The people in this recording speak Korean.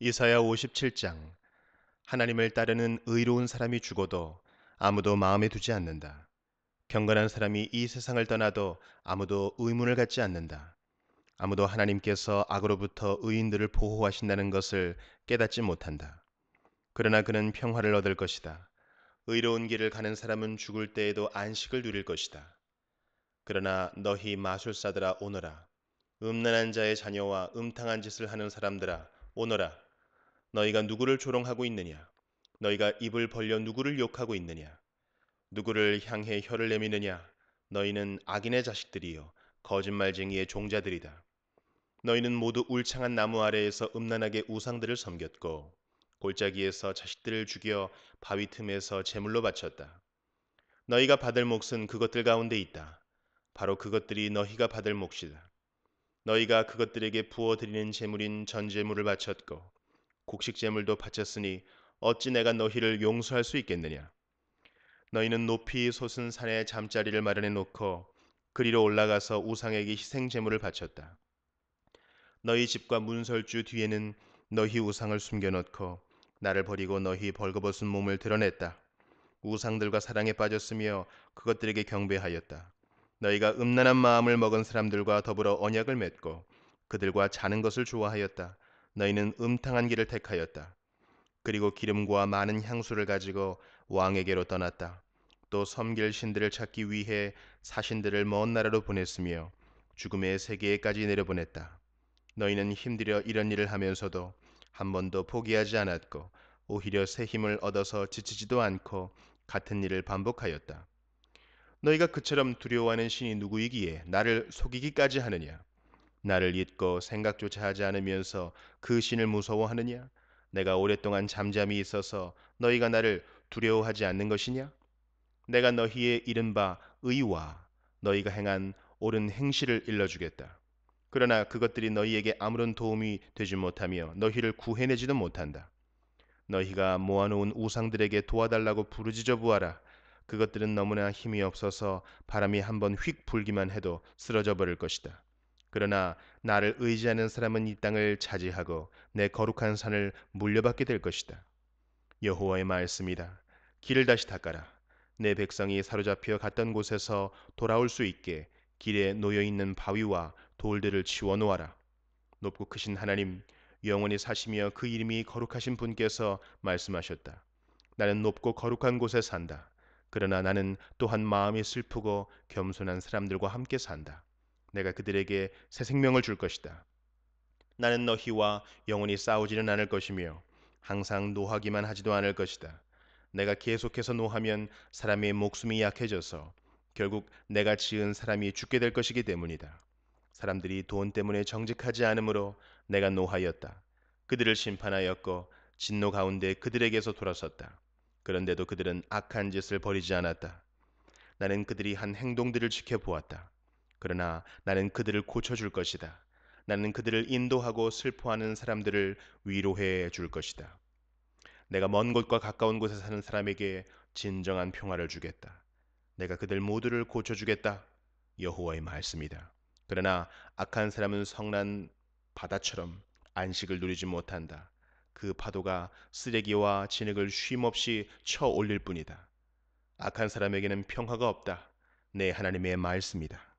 이사야 57장 하나님을 따르는 의로운 사람이 죽어도 아무도 마음에 두지 않는다. 경건한 사람이 이 세상을 떠나도 아무도 의문을 갖지 않는다. 아무도 하나님께서 악으로부터 의인들을 보호하신다는 것을 깨닫지 못한다. 그러나 그는 평화를 얻을 것이다. 의로운 길을 가는 사람은 죽을 때에도 안식을 누릴 것이다. 그러나 너희 마술사들아 오너라. 음란한 자의 자녀와 음탕한 짓을 하는 사람들아 오너라. 너희가 누구를 조롱하고 있느냐? 너희가 입을 벌려 누구를 욕하고 있느냐? 누구를 향해 혀를 내미느냐? 너희는 악인의 자식들이요 거짓말쟁이의 종자들이다. 너희는 모두 울창한 나무 아래에서 음란하게 우상들을 섬겼고 골짜기에서 자식들을 죽여 바위 틈에서 제물로 바쳤다. 너희가 받을 몫은 그것들 가운데 있다. 바로 그것들이 너희가 받을 몫이다. 너희가 그것들에게 부어드리는 제물인 전제물을 바쳤고 곡식 제물도 바쳤으니 어찌 내가 너희를 용서할 수 있겠느냐? 너희는 높이 솟은 산에 잠자리를 마련해 놓고 그리로 올라가서 우상에게 희생 제물을 바쳤다. 너희 집과 문설주 뒤에는 너희 우상을 숨겨 놓고 나를 버리고 너희 벌거벗은 몸을 드러냈다. 우상들과 사랑에 빠졌으며 그것들에게 경배하였다. 너희가 음란한 마음을 먹은 사람들과 더불어 언약을 맺고 그들과 자는 것을 좋아하였다. 너희는 음탕한 길을 택하였다. 그리고 기름과 많은 향수를 가지고 왕에게로 떠났다. 또 섬길 신들을 찾기 위해 사신들을 먼 나라로 보냈으며 죽음의 세계에까지 내려보냈다. 너희는 힘들여 이런 일을 하면서도 한 번도 포기하지 않았고 오히려 새 힘을 얻어서 지치지도 않고 같은 일을 반복하였다. 너희가 그처럼 두려워하는 신이 누구이기에 나를 속이기까지 하느냐? 나를 잊고 생각조차 하지 않으면서 그 신을 무서워하느냐? 내가 오랫동안 잠잠히 있어서 너희가 나를 두려워하지 않는 것이냐? 내가 너희의 이른바 의와 너희가 행한 옳은 행실을 일러주겠다. 그러나 그것들이 너희에게 아무런 도움이 되지 못하며 너희를 구해내지도 못한다. 너희가 모아놓은 우상들에게 도와달라고 부르짖어 보아라. 그것들은 너무나 힘이 없어서 바람이 한번 휙 불기만 해도 쓰러져 버릴 것이다. 그러나 나를 의지하는 사람은 이 땅을 차지하고 내 거룩한 산을 물려받게 될 것이다. 여호와의 말씀이다. 길을 다시 닦아라. 내 백성이 사로잡혀 갔던 곳에서 돌아올 수 있게 길에 놓여 있는 바위와 돌들을 치워 놓아라. 높고 크신 하나님, 영원히 사시며 그 이름이 거룩하신 분께서 말씀하셨다. 나는 높고 거룩한 곳에 산다. 그러나 나는 또한 마음이 슬프고 겸손한 사람들과 함께 산다. 내가 그들에게 새 생명을 줄 것이다. 나는 너희와 영원히 싸우지는 않을 것이며 항상 노하기만 하지도 않을 것이다. 내가 계속해서 노하면 사람의 목숨이 약해져서 결국 내가 지은 사람이 죽게 될 것이기 때문이다. 사람들이 돈 때문에 정직하지 않으므로 내가 노하였다. 그들을 심판하였고 진노 가운데 그들에게서 돌아섰다. 그런데도 그들은 악한 짓을 버리지 않았다. 나는 그들이 한 행동들을 지켜보았다. 그러나 나는 그들을 고쳐줄 것이다. 나는 그들을 인도하고 슬퍼하는 사람들을 위로해 줄 것이다. 내가 먼 곳과 가까운 곳에 사는 사람에게 진정한 평화를 주겠다. 내가 그들 모두를 고쳐주겠다. 여호와의 말씀이다. 그러나 악한 사람은 성난 바다처럼 안식을 누리지 못한다. 그 파도가 쓰레기와 진흙을 쉼없이 쳐 올릴 뿐이다. 악한 사람에게는 평화가 없다. 내 하나님의 말씀이다.